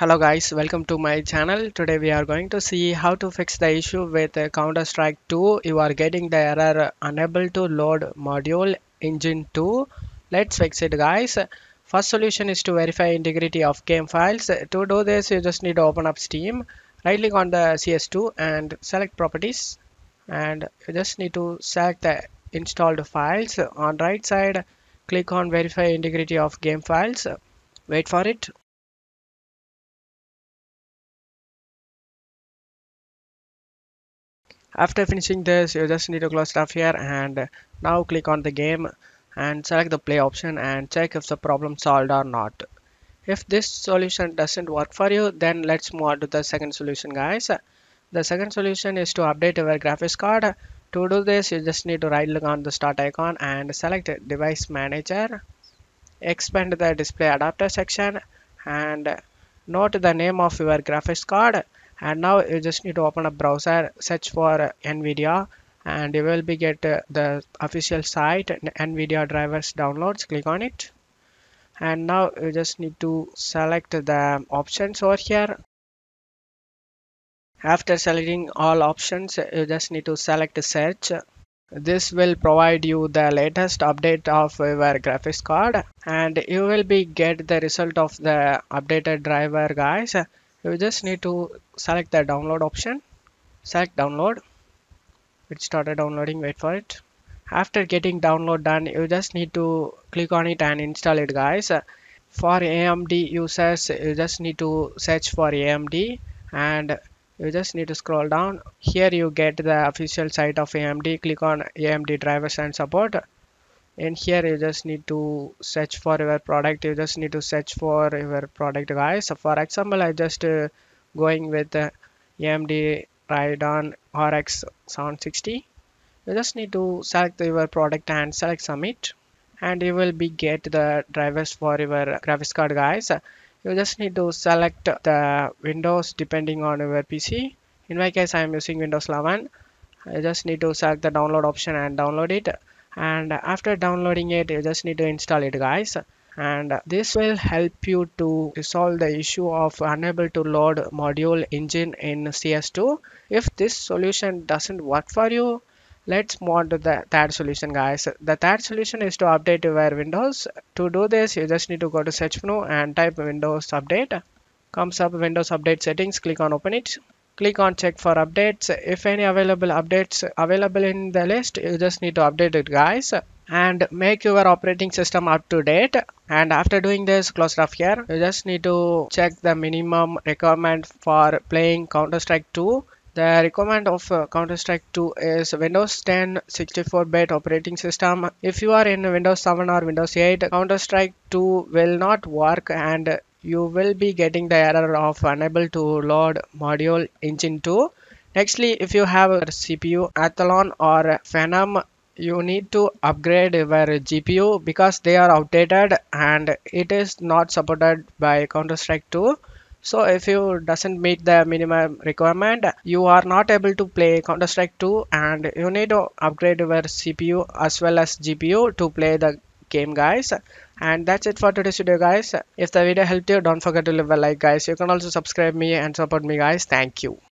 Hello guys, welcome to my channel. Today we are going to see how to fix the issue with uh, Counter-Strike 2. You are getting the error unable to load module engine 2. Let's fix it guys. First solution is to verify integrity of game files. To do this you just need to open up Steam. Right click on the CS2 and select properties and you just need to select the installed files. On right side click on verify integrity of game files. Wait for it. After finishing this you just need to close stuff here and now click on the game and select the play option and check if the problem solved or not. If this solution doesn't work for you then let's move on to the second solution guys. The second solution is to update your graphics card. To do this you just need to right click on the start icon and select device manager. Expand the display adapter section and note the name of your graphics card and now you just need to open a browser search for nvidia and you will be get uh, the official site nvidia drivers downloads click on it. And now you just need to select the options over here. After selecting all options you just need to select search. This will provide you the latest update of your graphics card and you will be get the result of the updated driver guys you just need to select the download option. Select download. It started downloading wait for it. After getting download done you just need to click on it and install it guys. For AMD users you just need to search for AMD and you just need to scroll down. Here you get the official site of AMD click on AMD drivers and support in here you just need to search for your product. You just need to search for your product guys. So for example i just uh, going with uh, amd radeon rx 760 you just need to select your product and select submit. And you will be get the drivers for your graphics card guys. You just need to select the windows depending on your pc in my case i am using windows 11 i just need to select the download option and download it and after downloading it you just need to install it guys. And this will help you to resolve the issue of unable to load module engine in cs2 if this solution doesn't work for you let's move to the third solution guys. The third solution is to update your windows. To do this you just need to go to search menu and type windows update. Comes up windows update settings click on open it click on check for updates. If any available updates available in the list you just need to update it guys. And make your operating system up to date. And after doing this close off here. You just need to check the minimum requirement for playing counter-strike 2 the requirement of uh, Counter-Strike 2 is Windows 10 64-bit operating system. If you are in Windows 7 or Windows 8, Counter-Strike 2 will not work and you will be getting the error of unable to load module engine 2 nextly if you have a cpu athlon or phenom you need to upgrade your gpu because they are outdated and it is not supported by counter-strike 2 so if you doesn't meet the minimum requirement you are not able to play counter-strike 2 and you need to upgrade your cpu as well as gpu to play the game guys. And that's it for today's video guys. If the video helped you don't forget to leave a like guys. You can also subscribe me and support me guys. Thank you